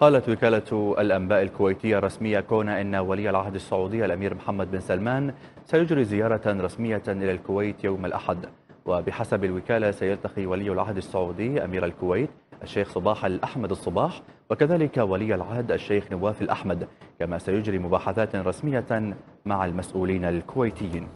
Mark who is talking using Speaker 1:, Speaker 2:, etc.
Speaker 1: قالت وكالة الأنباء الكويتية الرسمية كونا إن ولي العهد السعودي الأمير محمد بن سلمان سيجري زيارة رسمية إلى الكويت يوم الأحد. وبحسب الوكالة سيلتقي ولي العهد السعودي أمير الكويت الشيخ صباح الأحمد الصباح وكذلك ولي العهد الشيخ نواف الأحمد كما سيجري مباحثات رسمية مع المسؤولين الكويتيين.